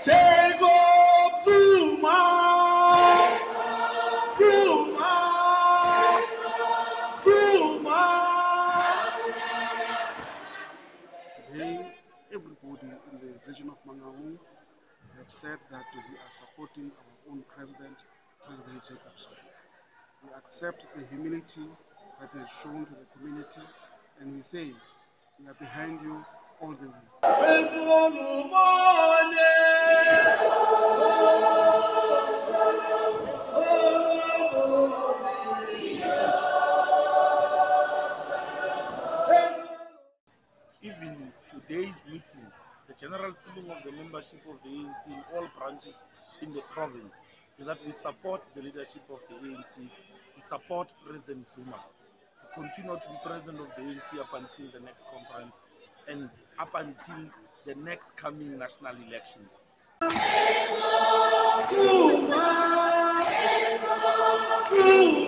Jacob Zuma. Zuma. Zuma. Today, everybody in the region of Mangaung have said that we are supporting our own president, President Jacob Zuma. We accept the humility that is shown to the community and we say we are behind you all the way. In today's meeting, the general feeling of the membership of the ANC in all branches in the province is that we support the leadership of the ANC, we support President Zuma to continue to be president of the ANC up until the next conference and up until the next coming national elections. Zuma, Zuma, Zuma.